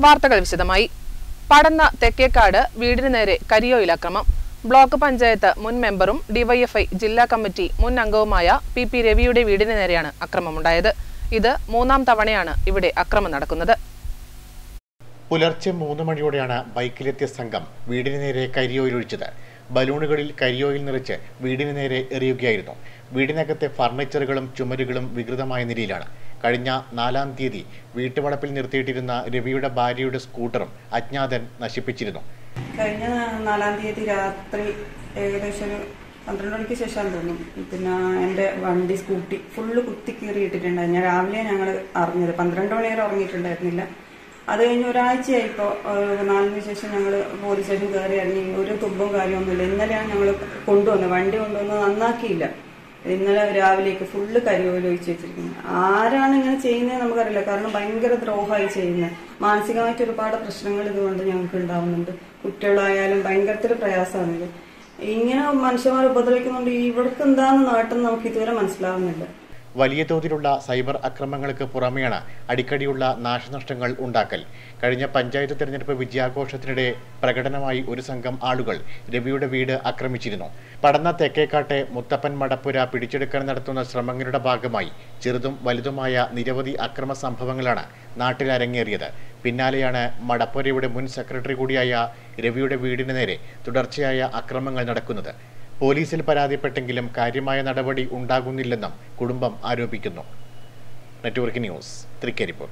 വാർത്തകൾ വിശദമായി. പടന്ന തെക്കേക്കാട് വീടിന് നേരെ കരിയോയിൽ അക്രമം. ബ്ലോക്ക് പഞ്ചായത്ത് മുൻ മെമ്പറും ഡിവൈഎഫ്ഐ ജില്ലാ കമ്മിറ്റി മുൻ അംഗവുമായ പി പി രവിയുടെ വീടിന് നേരെയാണ് അക്രമമുണ്ടായത്. ഇത് മൂന്നാം തവണയാണ് ഇവിടെ അക്രമം നടക്കുന്നത്. പുലർച്ചെ മൂന്ന് മണിയോടെയാണ് ബൈക്കിലെത്തിയ സംഘം വീടിന് നേരെ കരിയോയിൽ ഒഴിച്ചത് ബലൂണുകളിൽ കരിയോയിൽ നിറച്ച് വീടിന് നേരെ എറിയുകയായിരുന്നു. വീടിനകത്തെ ഫർണിച്ചറുകളും ചുമരുകളും വികൃതമായ നിലയിലാണ്. കഴിഞ്ഞ നാലാം തീയതി വീട്ടുവളപ്പിൽ നിർത്തിയിട്ടിരുന്ന രവിയുടെ ഭാര്യയുടെ സ്കൂട്ടറും അജ്ഞാതൻ നശിപ്പിച്ചിരുന്നു. കഴിഞ്ഞ നാലാം തീയതി രാത്രി ഏകദേശം പന്ത്രണ്ട് മണിക്ക് ശേഷം തോന്നും. പിന്നെ എന്റെ വണ്ടി സ്കൂട്ടി ഫുള്ള് കുത്തി കീറിയിട്ടിട്ടുണ്ടായിരുന്നു. ഞാൻ രാവിലെ ഞങ്ങൾ അറിഞ്ഞത്. പന്ത്രണ്ട് മണി വരെ ഉറങ്ങിയിട്ടുണ്ടായിരുന്നില്ല. അത് കഴിഞ്ഞ് ഒരാഴ്ചയായി ഇപ്പോൾ നാലിന് ശേഷം ഞങ്ങൾ പോലീസ് സ്റ്റേഷൻ കയറി ഇറങ്ങി. ഒരു തുമ്പും കാര്യമൊന്നുമില്ല. ഇന്നലെയാണ് ഞങ്ങൾ കൊണ്ടുവന്നത്. വണ്ടി കൊണ്ടുവന്ന് നന്നാക്കിയില്ല. ഇന്നലെ രാവിലേക്ക് ഫുള്ള് കരിയോയിൽ ഒഴിച്ച് വെച്ചിരിക്കുന്നത്. ആരാണ് ഇങ്ങനെ ചെയ്യുന്നത് നമുക്കറിയില്ല. കാരണം ഭയങ്കര ദ്രോഹമായി ചെയ്യുന്നത്. മാനസികമായിട്ട് ഒരുപാട് പ്രശ്നങ്ങൾ ഇതുകൊണ്ട് ഞങ്ങൾക്ക് ഉണ്ടാവുന്നുണ്ട്. കുട്ടികളായാലും ഭയങ്കരത്തിൽ പ്രയാസമാണിത് ഇങ്ങനെ മനുഷ്യന്മാർ ഉപദ്രവിക്കുന്നുണ്ട് ഇവർക്ക് എന്താണെന്ന് നാട്ടെന്ന് നമുക്ക് ഇതുവരെ മനസ്സിലാവുന്നില്ല. വലിയ തോതിലുള്ള സൈബർ അക്രമങ്ങൾക്ക് പുറമെയാണ് അടിക്കടിയുള്ള നാശനഷ്ടങ്ങൾ ഉണ്ടാക്കൽ. കഴിഞ്ഞ പഞ്ചായത്ത് തെരഞ്ഞെടുപ്പ് വിജയാഘോഷത്തിനിടെ പ്രകടനമായി ഒരു സംഘം ആളുകൾ രവിയുടെ വീട് ആക്രമിച്ചിരുന്നു. പടന്ന തെക്കേക്കാട്ടെ മുത്തപ്പൻ മടപ്പുര പിടിച്ചെടുക്കാൻ നടത്തുന്ന ശ്രമങ്ങളുടെ ഭാഗമായി ചെറുതും വലുതുമായ നിരവധി അക്രമ സംഭവങ്ങളാണ് നാട്ടിൽ അരങ്ങേറിയത് പിന്നാലെയാണ് മടപ്പുരയുടെ മുൻ സെക്രട്ടറി കൂടിയായ രവിയുടെ വീടിന് നേരെ തുടർച്ചയായ അക്രമങ്ങൾ നടക്കുന്നത്. പോലീസിൽ പരാതിപ്പെട്ടെങ്കിലും കാര്യമായ നടപടി ഉണ്ടാകുന്നില്ലെന്നും കുടുംബം ആരോപിക്കുന്നു. Network news Trikaripur